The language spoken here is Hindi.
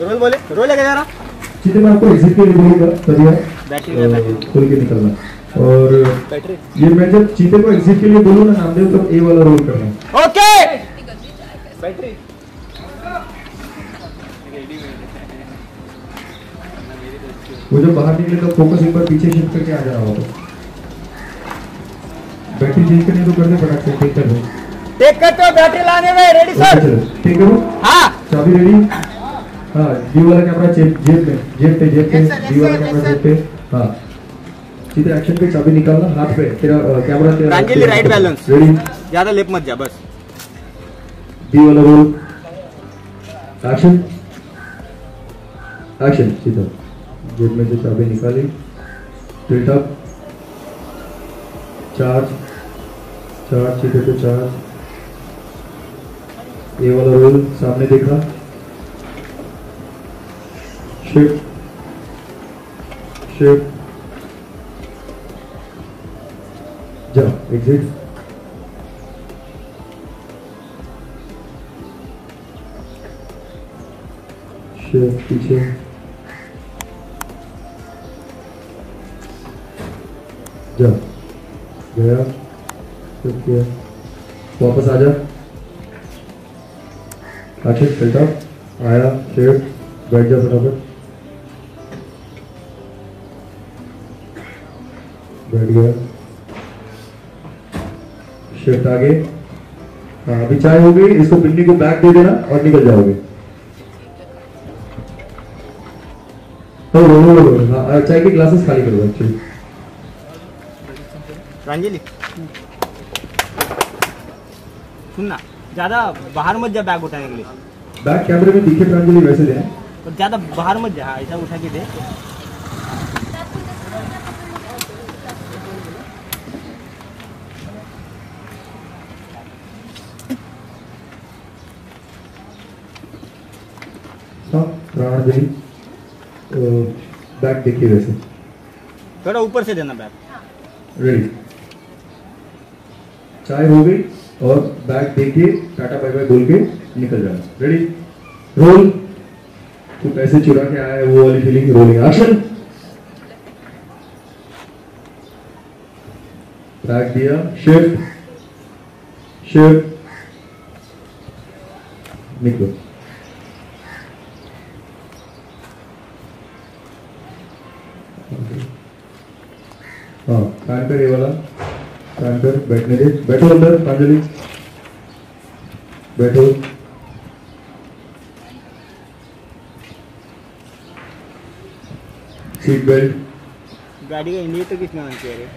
रोल बोले रोल लेके जा रहा। सीधे मैं आपको एग्जिट के लिए बोलूँगा तभी खोल के निकलना। और ये मैं जब चीते को एग्जिट के लिए बोलूँ ना नामदेव तो ए वाला रोल करना। ओके! बैटरी। वो जब बाहर निकले तो फोकस एक बार पीछे शिफ्ट करके आ जाना वापस बैटरी चेंज करनी तो कर दे फटाक से टेक कर दो टेक करते हो बैटरी लाने में रेडी सर टेक करो हाँ? चाबी रेडी हाँ डी वाला कैमरा जेब जेब में जेब पे जेब पे डी वाला कैमरा जेब पे। हाँ। सीधे एक्शन पे चाबी निकालना हाथ पे तेरा कैमरा तेरा प्रांजलि, right balance. रेडी ज़्यादा लेप मत जा बस। डी वाला रोल एक्शन एक्शन सीधा। जेब में से चाबी निकाली टिल्ट अप चार्ज चार्ज सीधे पे चार्ज ये वाला रोल सामने देखा। शिफ्ट शिफ्ट जा एग्जिट शिफ्ट पीछे जा गया शिफ्ट किया वापस आ जा एक्शन फ़िल्टर आया शिफ्ट बैठ जा फटाफट बैठ गया। शिफ्ट आगे। हाँ अभी चाय हो गई इसको पिन्नी को बैक दे देना और निकल जाओगे। तो रो रो रो हाँ चाय के ग्लासेस खाली करो एक्चुअली प्रांजलि सुन ना ज़्यादा बाहर मत जा बैग उठाने के लिए। बैक कैमरे में दिखे प्रांजलि वैसे देना और ज़्यादा बाहर मत जा हाँ, ऐसा उठा के दे। हाँ प्रांजलि बैक देखिए वैसे। थोड़ा ऊपर से देना बैग। रेडी चाय हो गई और बैग देके टाटा बाय बाय बोल के निकल जाना। रेडी रोल तू पैसे चुरा के आया है वो वाली फीलिंग रोलिंग एक्शन बैग दिया शिफ्ट शिफ्ट निकलो। हाँ कान पर ये वाला कान पर बैठने दे. बैठो अंदर प्रांजलि बैठो. सीट बेल्ट गाड़ी का इंडिकेटर कितना होना चाहिए रे?